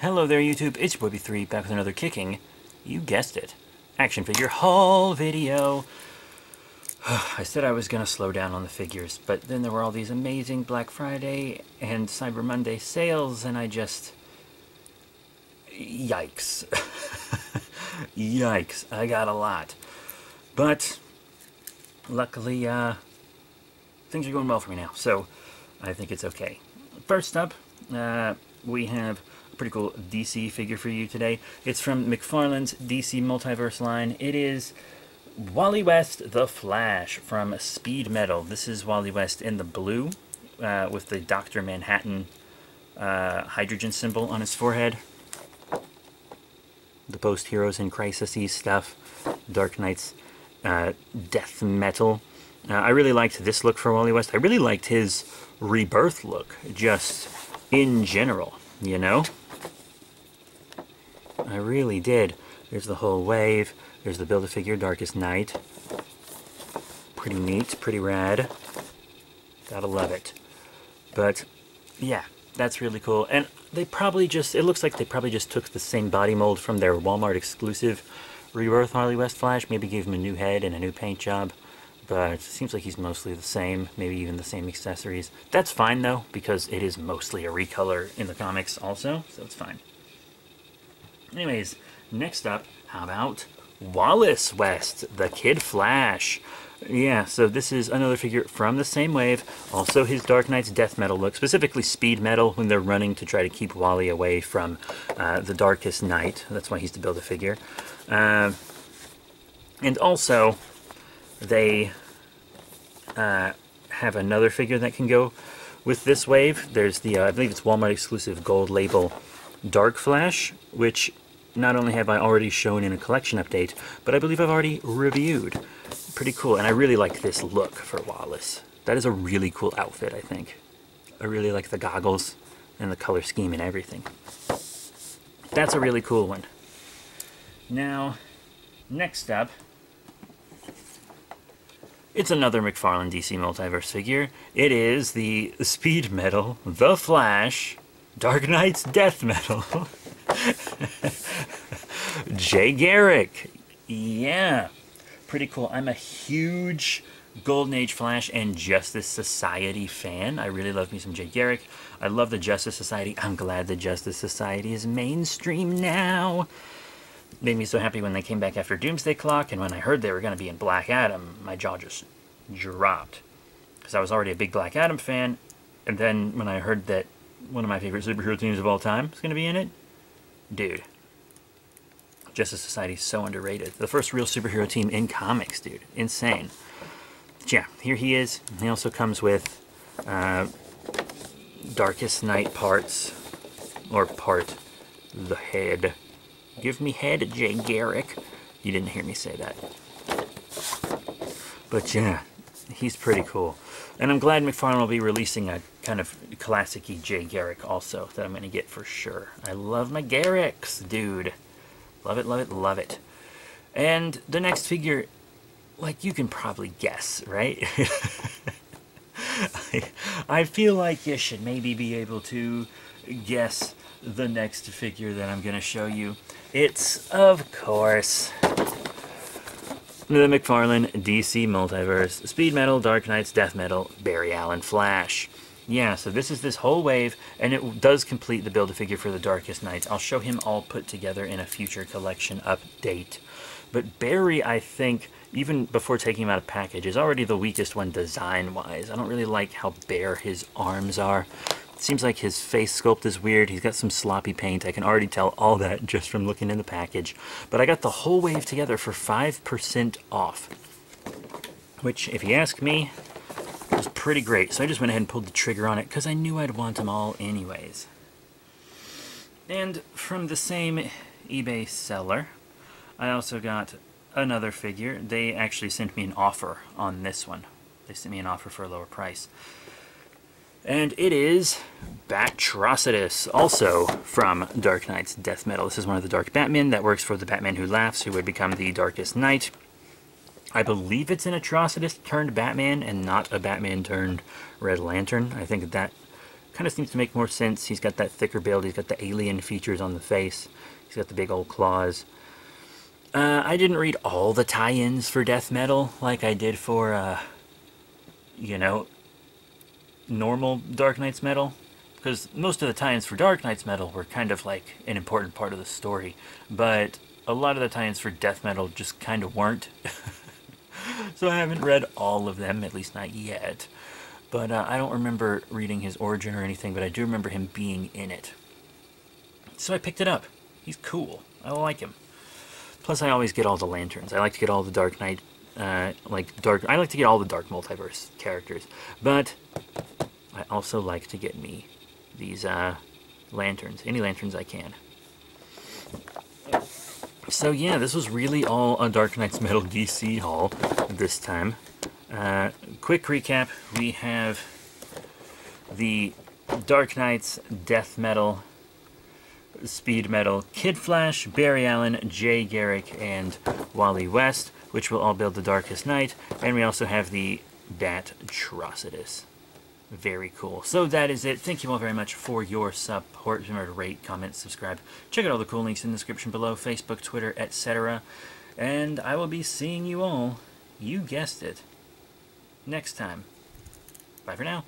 Hello there YouTube, it's your boy B3 back with another kicking, you guessed it, action figure haul video. I said I was going to slow down on the figures, but then there were all these amazing Black Friday and Cyber Monday sales and I just... Yikes. Yikes, I got a lot. But, luckily, uh, things are going well for me now, so I think it's okay. First up, uh, we have pretty cool DC figure for you today. It's from McFarlane's DC Multiverse line. It is Wally West the Flash from Speed Metal. This is Wally West in the blue uh, with the Dr. Manhattan uh, hydrogen symbol on his forehead. The post Heroes in Crisis stuff. Dark Nights uh, death metal. Uh, I really liked this look for Wally West. I really liked his rebirth look, just in general, you know? I really did. There's the whole wave. There's the Build-A-Figure Darkest Knight. Pretty neat, pretty rad. Gotta love it. But, yeah, that's really cool. And they probably just, it looks like they probably just took the same body mold from their Walmart exclusive Rebirth Wally West Flash. Maybe gave him a new head and a new paint job but it seems like he's mostly the same, maybe even the same accessories. That's fine though, because it is mostly a recolor in the comics also, so it's fine. Anyways, next up, how about Wallace West, the Kid Flash? Yeah, so this is another figure from the same wave. Also his Dark Nights death metal look, specifically speed metal when they're running to try to keep Wally away from uh, the Darkest Knight. That's why he's to build a figure. Uh, and also, they uh, have another figure that can go with this wave. There's the, uh, I believe it's Walmart exclusive gold label Dark Flash, which not only have I already shown in a collection update, but I believe I've already reviewed. Pretty cool, and I really like this look for Wallace. That is a really cool outfit, I think. I really like the goggles and the color scheme and everything. That's a really cool one. Now, next up, it's another McFarlane DC Multiverse figure. It is the Speed Metal, The Flash, Dark Nights Death Metal. Jay Garrick. Yeah. Pretty cool. I'm a huge Golden Age Flash and Justice Society fan. I really love me some Jay Garrick. I love the Justice Society. I'm glad the Justice Society is mainstream now made me so happy when they came back after Doomsday Clock, and when I heard they were going to be in Black Adam, my jaw just dropped. Because I was already a big Black Adam fan, and then when I heard that one of my favorite superhero teams of all time is going to be in it, dude. Justice Society is so underrated. The first real superhero team in comics, dude. Insane. But yeah, here he is. He also comes with uh, Darkest Knight parts, or part, the head. Give me head, Jay Garrick. You didn't hear me say that. But yeah, he's pretty cool. And I'm glad McFarlane will be releasing a kind of classic Jay Garrick also that I'm going to get for sure. I love my Garricks, dude. Love it, love it, love it. And the next figure, like you can probably guess, right? I, I feel like you should maybe be able to guess the next figure that I'm going to show you. It's, of course, the McFarlane DC Multiverse, Speed Metal, Dark Nights, Death Metal, Barry Allen Flash. Yeah, so this is this whole wave, and it does complete the Build-A-Figure for the Darkest Knights. I'll show him all put together in a future collection update. But Barry, I think, even before taking him out of package, is already the weakest one design-wise. I don't really like how bare his arms are. Seems like his face sculpt is weird. He's got some sloppy paint. I can already tell all that just from looking in the package. But I got the whole wave together for 5% off. Which, if you ask me, pretty great. So I just went ahead and pulled the trigger on it because I knew I'd want them all anyways. And from the same eBay seller, I also got another figure. They actually sent me an offer on this one. They sent me an offer for a lower price. And it is Batrocitus, also from Dark Nights Death Metal. This is one of the Dark Batmen that works for the Batman Who Laughs, who would become the Darkest Knight. I believe it's an Atrocitus turned Batman and not a Batman turned Red Lantern. I think that kind of seems to make more sense. He's got that thicker build. He's got the alien features on the face. He's got the big old claws. Uh, I didn't read all the tie-ins for death metal like I did for, uh, you know, normal Dark Nights metal. Because most of the tie-ins for Dark Nights metal were kind of like an important part of the story. But a lot of the tie-ins for death metal just kind of weren't. so I haven't read all of them, at least not yet. But uh, I don't remember reading his origin or anything, but I do remember him being in it. So I picked it up. He's cool. I like him. Plus, I always get all the lanterns. I like to get all the Dark Knight, uh, like dark. I like to get all the Dark Multiverse characters, but I also like to get me these uh, lanterns, any lanterns I can. So yeah, this was really all a Dark Nights Metal DC haul this time. Uh, quick recap, we have the Dark Nights Death Metal speed metal Kid Flash, Barry Allen, Jay Garrick, and Wally West, which will all build the Darkest Knight, And we also have the Bat Atrocitus. Very cool. So that is it. Thank you all very much for your support. Remember to rate, comment, subscribe. Check out all the cool links in the description below, Facebook, Twitter, etc. And I will be seeing you all, you guessed it, next time. Bye for now.